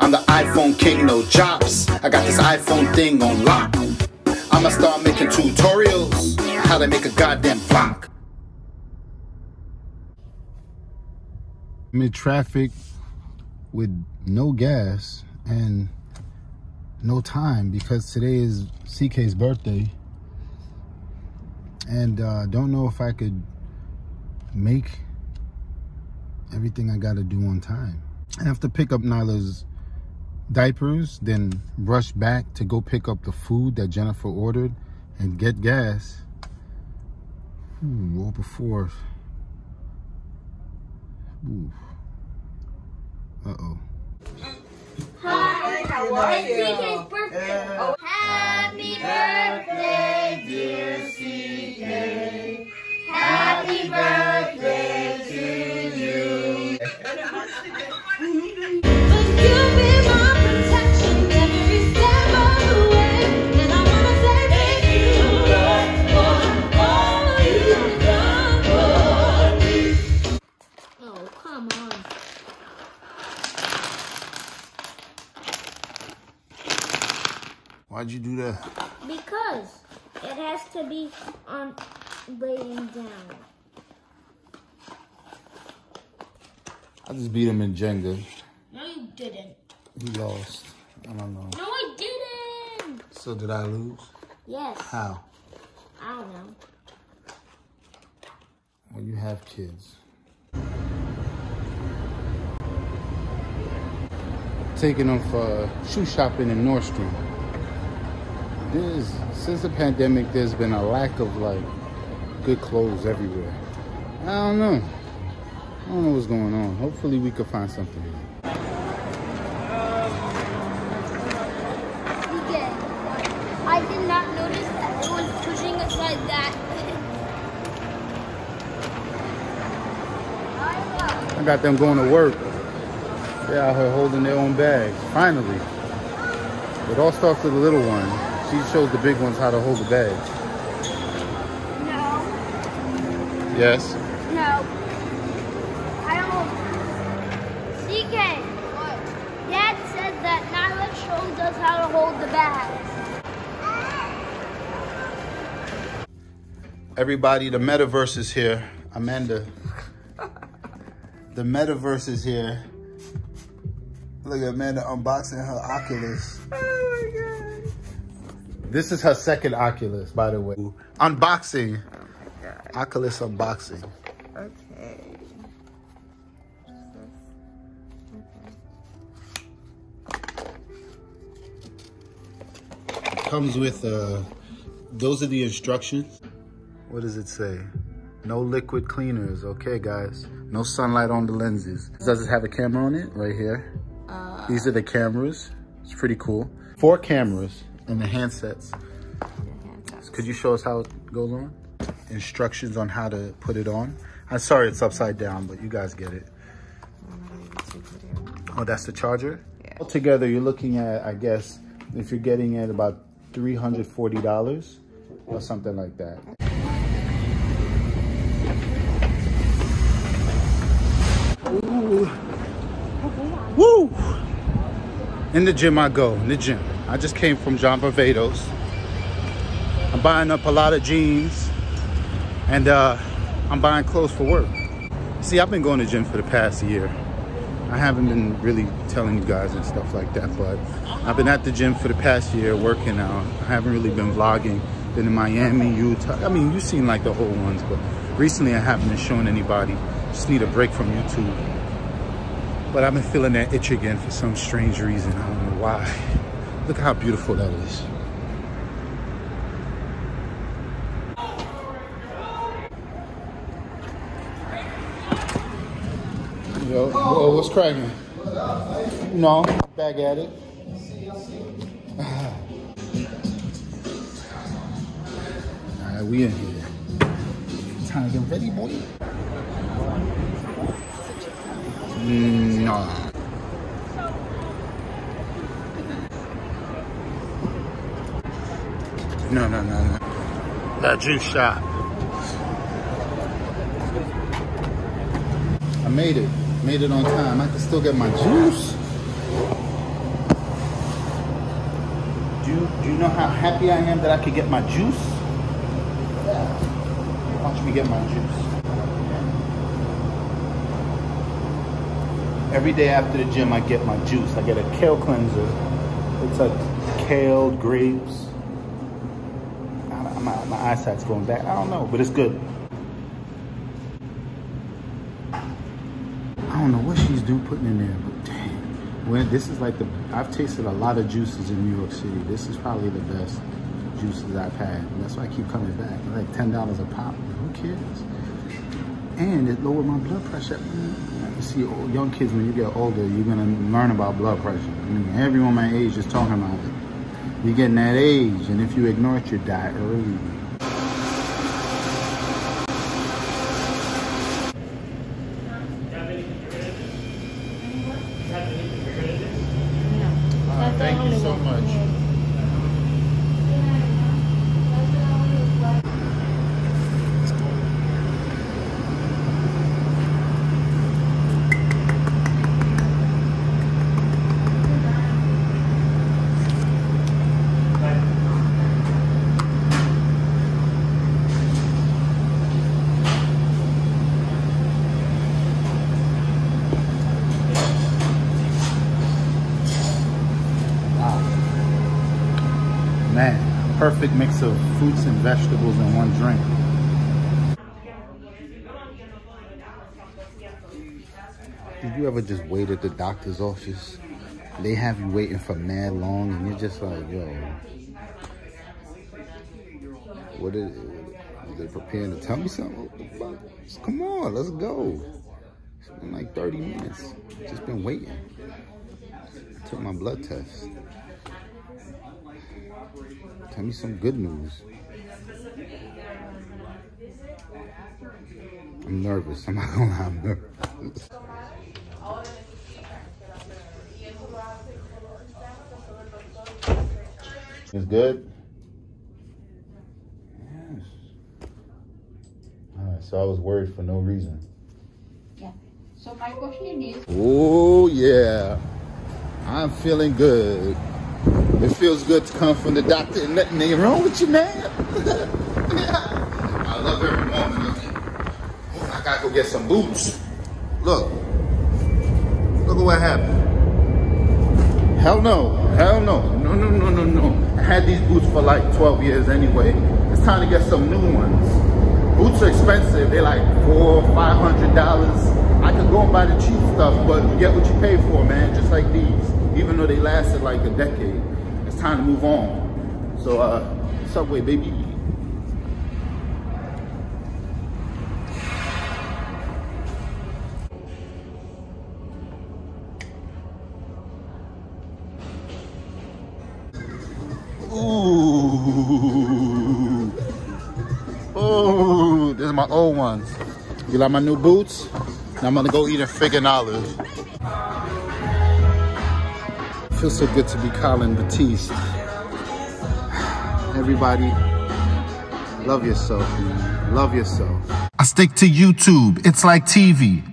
I'm the iPhone king, no jobs. I got this iPhone thing on lock. I'ma start making tutorials how to make a goddamn vlog. Mid traffic with no gas and no time because today is CK's birthday and uh, don't know if I could make everything I gotta do on time. I have to pick up Nyla's diapers, then rush back to go pick up the food that Jennifer ordered and get gas. Ooh, all before. Ooh. Uh-oh. Hi, how are you? CK's birthday. Oh, Why'd you do that? Because it has to be on laying down. I just beat him in Jenga. No, you didn't. He lost. I don't know. No, I didn't. So did I lose? Yes. How? I don't know. Well, you have kids. Taking them for shoe shopping in Nordstrom. There's, since the pandemic, there's been a lack of like good clothes everywhere. I don't know. I don't know what's going on. Hopefully we can find something. I did not notice that it was pushing us like that. I got them going to work. They're out here holding their own bags. Finally. It all starts with the little one. She shows the big ones how to hold the bag. no, Yes. no. I don't. CK. What? Dad said that Nyla showed us how to hold the bags. Everybody, the metaverse is here. Amanda. the metaverse is here. Look at Amanda unboxing her Oculus. Oh my god. This is her second Oculus, by the way. Unboxing. Oh my God. Oculus unboxing. Okay. Comes with, uh, those are the instructions. What does it say? No liquid cleaners. Okay, guys. No sunlight on the lenses. Does it have a camera on it? Right here. Uh, These are the cameras. It's pretty cool. Four cameras and the handsets. Could you show us how it goes on? Instructions on how to put it on. I'm sorry it's upside down, but you guys get it. Oh, that's the charger? Yeah. Altogether, you're looking at, I guess, if you're getting it about $340 or something like that. Ooh. Woo! In the gym I go, in the gym. I just came from John Varvatos. I'm buying up a lot of jeans and uh, I'm buying clothes for work. See, I've been going to gym for the past year. I haven't been really telling you guys and stuff like that, but I've been at the gym for the past year working out. I haven't really been vlogging. Been in Miami, Utah. I mean, you've seen like the whole ones, but recently I haven't been showing anybody. Just need a break from YouTube. But I've been feeling that itch again for some strange reason. I don't know why. Look how beautiful that is. Yo, whoa, what's cracking? No, back at it. All right, we in here. Time to get ready, boy. Mm, No. No, no, no, no. That juice shop. I made it. Made it on time. I can still get my juice. Do you, do you know how happy I am that I could get my juice? Yeah. Watch me get my juice. Every day after the gym, I get my juice. I get a kale cleanser. It's a kale, grapes. My, my eyesight's going back. I don't know, but it's good. I don't know what she's doing putting in there, but dang. When this is like the I've tasted a lot of juices in New York City. This is probably the best juices I've had. That's why I keep coming back. Like ten dollars a pop. Who cares? And it lowered my blood pressure. Mm, You see, old- young kids when you get older, you're gonna learn about blood pressure. I mean, everyone my age is talking about it. You're getting that age, and if you ignore it, you die early. thank you so much. Man, perfect mix of fruits and vegetables in one drink. Did you ever just wait at the doctor's office? They have you waiting for mad long and you're just like, yo, what is, are they preparing to tell me something? Come on, let's go. It's been like 30 minutes. Just been waiting. Took my blood test. Tell me some good news. I'm nervous. I'm not gonna lie, I'm nervous. It's good? Yes. Alright, so I was worried for no reason. Yeah. So my question is, Oh yeah. I'm feeling good. It feels good to come from the doctor and nothing ain't wrong with you, man. I love every moment of it. Oh, I gotta go get some boots. Look. Look at what happened. Hell no. Hell no. No, no, no, no, no. I had these boots for like 12 years anyway. It's time to get some new ones. Boots are expensive. They're like four, five hundred dollars. I could go and buy the cheap stuff, but you get what you pay for, man. Just like these. Even though they lasted like a decade. Time to move on. So uh Subway baby. Ooh. Oh, this is my old ones. You like my new boots? Now I'm gonna go eat a friggin' olive. Feels so good to be Colin Batiste. Everybody, love yourself, man. Love yourself. I stick to YouTube. It's like TV.